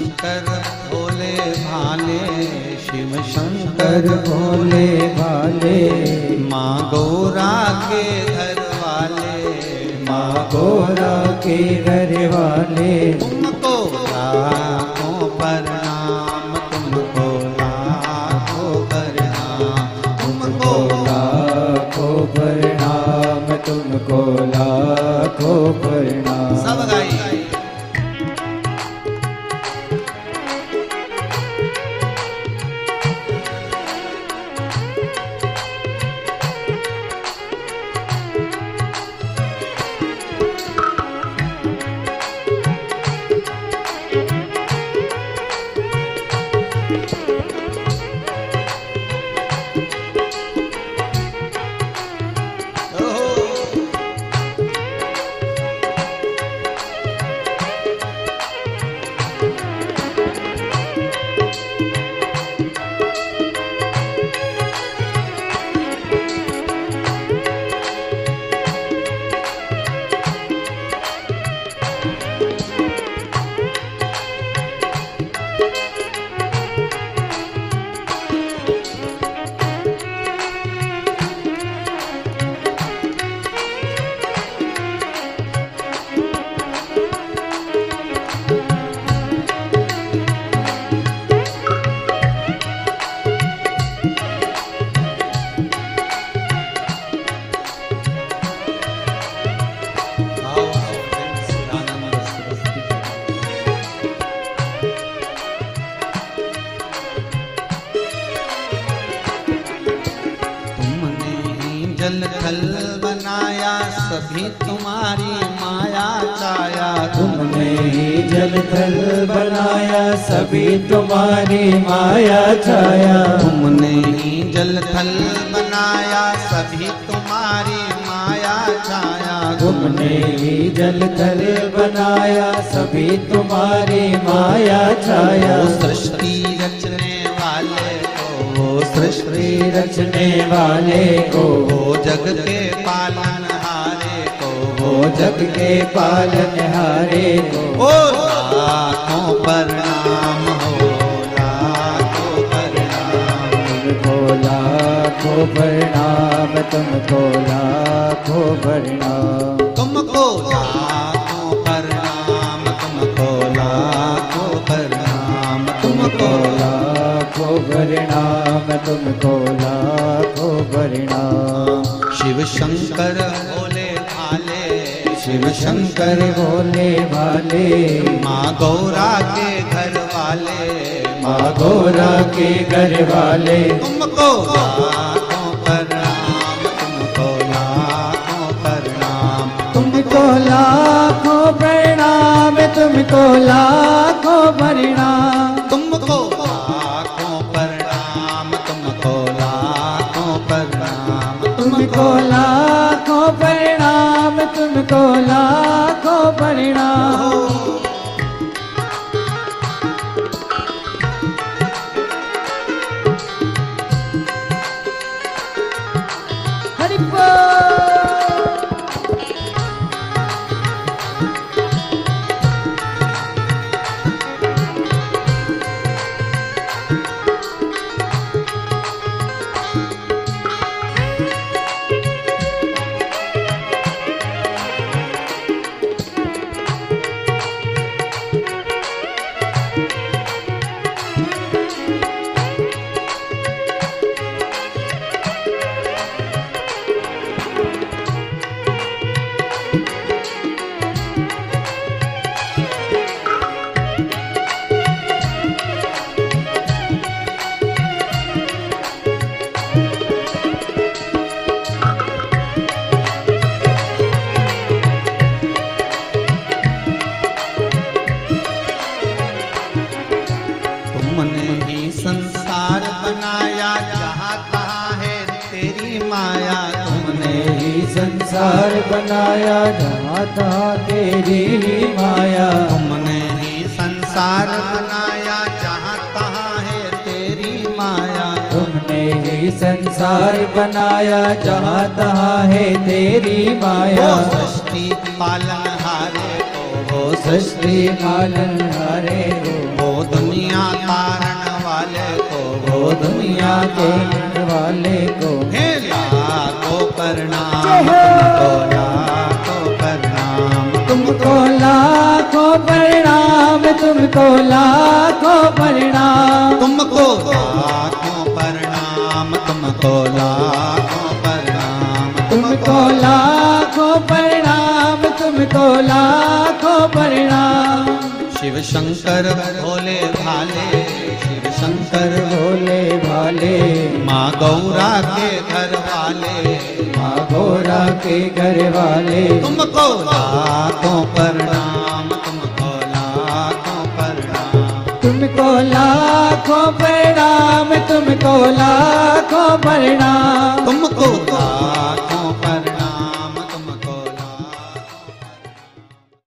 शंकर भोले भाले शिव शंकर भोले भाले। माँ गौरा के घर वाले माँ गौरा के घर वाले। जल थल बनाया सभी तुम्हारी माया छाया। तुमने ही जल थल बनाया सभी तुम्हारी माया छाया। तुमने ही जल थल बनाया सभी तुम्हारी माया छाया। तुमने ही जल थल बनाया सभी तुम्हारी माया छाया। सृष्टि रचने सृष्टि रचने वाले को वो जग के पालन हारे को वो जग के पालन हारे को। ओ लाखों प्रणाम हो लाखों प्रणाम तुमको लाखों तुमको लाखों प्रणाम। तुमको लाखों तुमको लाखों प्रणाम शिव शंकर भोले भाले। शिव शंकर भोले भाले। माँ गौरा के घर वाले। माँ गौरा के घर वाले। तुमको लाखों प्रणाम तुमको लाखों प्रणाम तुमको लाखों प्रणाम तुमको लाखों प्रणाम तुमको लाखों परिणाम तुमको लाखों प्रणाम। घर बनाया जाता तेरी ही माया। तुमने ही संसार बनाया जहाँ तहाँ है तेरी माया। तुमने ही संसार बनाया जहाँ तहाँ है तेरी माया। सृष्टि पालन हारे हो। सृष्टि पालन हारे हो। दुनिया कारण वाले को। वो दुनिया के वाले को। तुमको लाखों परिणाम। तुमको लाखों प्रणाम तुमको लाखों प्रणाम तुमको लाखों परिणाम तुमको लाखों परिणाम। शिव शंकर भोले भाले शिव शंकर भोले भाले। माँ गौरा के घर वाले माँ गौरा के घर वाले। तुमको लाखों प्रणाम। लाखों प्रणाम तुमको लाखों परिणाम। तुमको लाखों